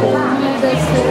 Baju.